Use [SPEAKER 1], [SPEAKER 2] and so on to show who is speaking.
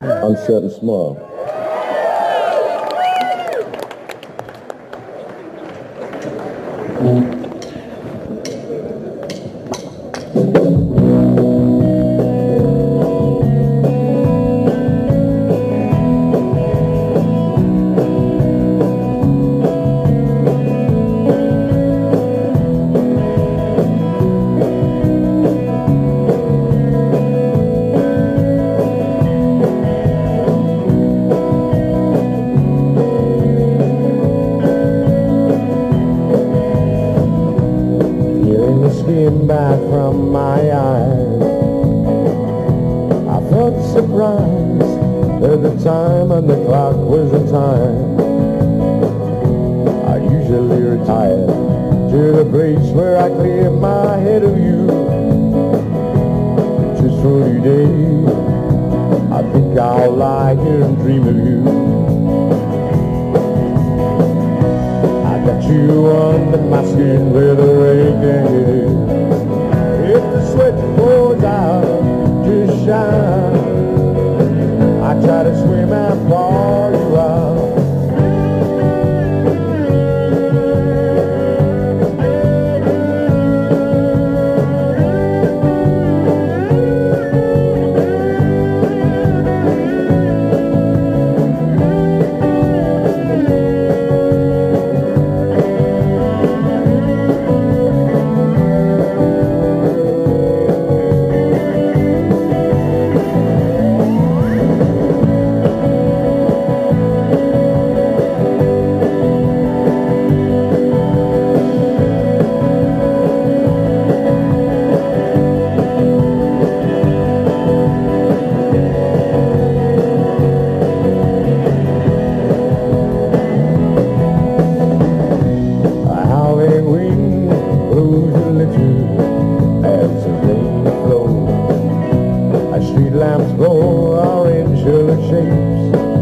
[SPEAKER 1] uncertain smile. Back from my eyes. I felt surprised at the time and the clock was the time. I usually retire to the place where I clear my head of you. Just for today, I think I'll lie here and dream of you. I got you under my skin where the rain shapes.